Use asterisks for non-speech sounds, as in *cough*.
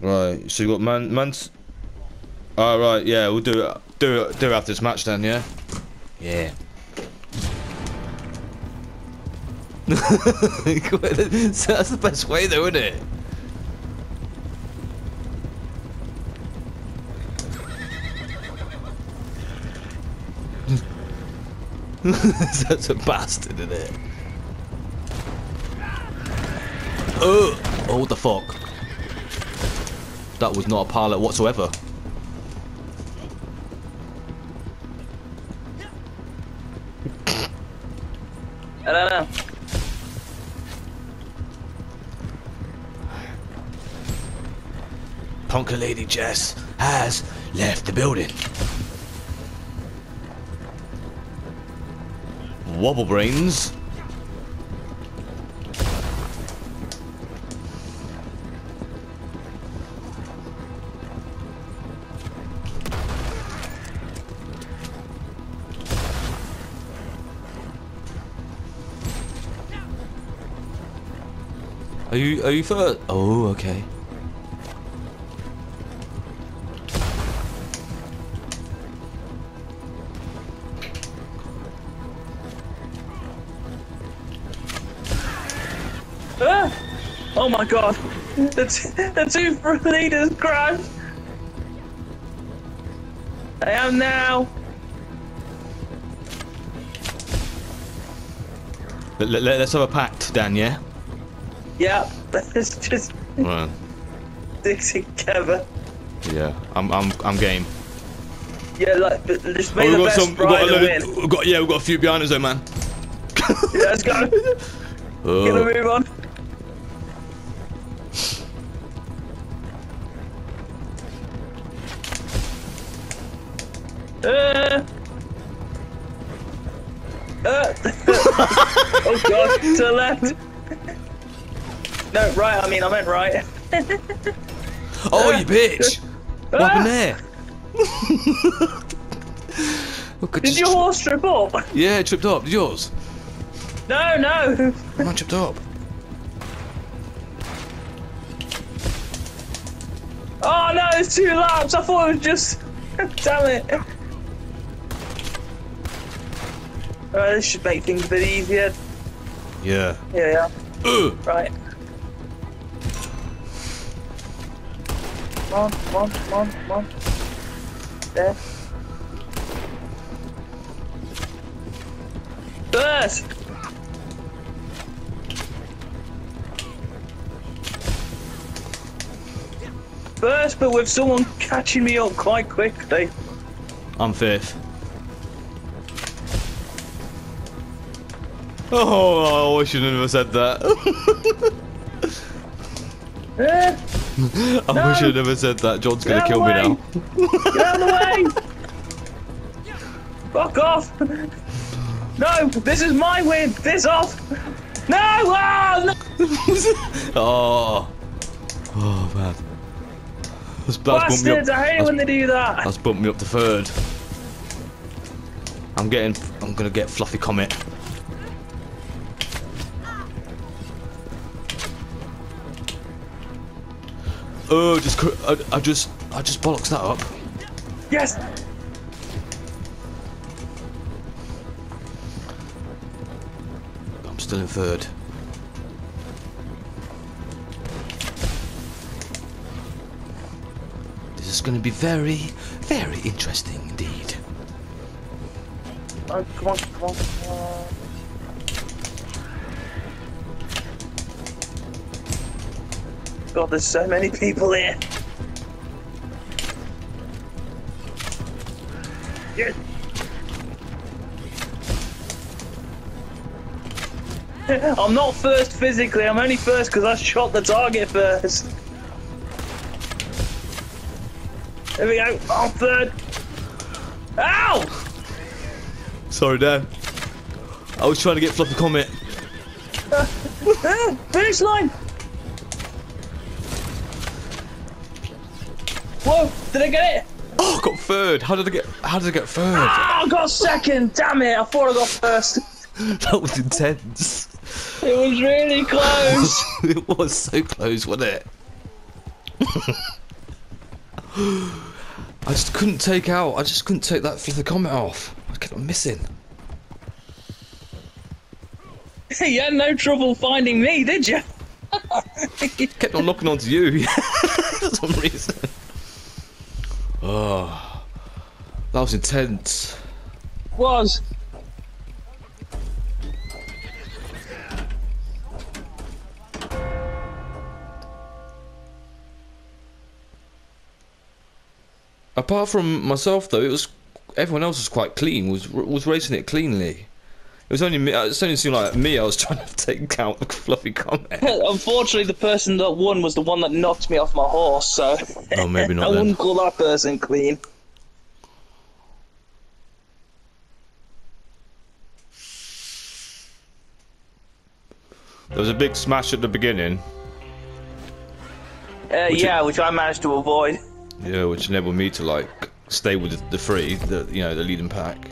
Right, so you got man, man's. All ah, right, yeah, we'll do it, do it, do it after this match then, yeah. Yeah. *laughs* That's the best way, though, isn't it? *laughs* That's a bastard, isn't it? Oh, oh, what the fuck? That was not a pilot whatsoever. I don't know. Punker Lady Jess has left the building. Wobble Are you are you first? Oh, okay. Ah! Oh my god. The, the two leaders crashed. I am now. Let, let, let's have a pact, Dan. Yeah. Yeah, let's just Right. stick together. Yeah. I'm I'm I'm game. Yeah, like, but just Oh, make the got best some. We've got, a load, we've got yeah. We've got a few behind us, though, man. Yeah, let's go. *laughs* Oh. a move on. Uh. Uh. *laughs* oh god, to left. No, right, I mean, I meant right. *laughs* Oh, you bitch! What Ah, happened there? *laughs* Look, Did your horse trip up? Yeah, it tripped up. Did yours? No, no. Mine tripped up. Oh no, it's two laps. I thought it was just. *laughs* Damn it. Alright, this should make things a bit easier. Yeah. Yeah, yeah. Ugh. Right. Come on, come on, come on, come on. There. Burst! Burst, but with someone catching me up quite quickly. I'm fifth. Oh, I wish you never said that. *laughs* Eh, *laughs* I No. wish you never said that. John's gonna kill me now. Get out of the way! Fuck off! No, this is my win! This off! No! Ah, no! *laughs* oh. Oh man. That's, that's bumped me up. Bastards! I hate it when they do that! That's bumped me up to third. I'm getting. I'm gonna get fluffy comet. Oh, just I, I just I just bollocks that up. Yes! I'm still in third. This is going to be very, very interesting indeed. Oh, come on, come on, come on. God, there's so many people here. Yes. *laughs* I'm not first physically, I'm only first because I shot the target first. There we go, I'm third. Ow! Sorry, Dan. I was trying to get fluffy comet. *laughs* Finish line! Whoa, did I get it? Oh, I got third. How did I get? How did I get third? Ah, I got second, damn it, I thought I got first. *laughs* that was intense. It was really close. *laughs* it was so close, wasn't it? I just couldn't take out. I just couldn't take that flipping comet off. I kept on missing. *laughs* you had no trouble finding me, did you? Kept on locking onto you for some reason. Oh, that was intense. Was. Apart from myself, though, it was everyone else was quite clean. Was was racing it cleanly. It was only me. It only seemed like me. I was *laughs* trying to take out the fluffy comet. *laughs* Unfortunately, the person that won was the one that knocked me off my horse, so Oh, maybe *laughs* I not then. wouldn't call that person clean. There was a big smash at the beginning, Uh, Which yeah, which I managed to avoid. yeah, which enabled me to like stay with the, the three, the you know, the leading pack.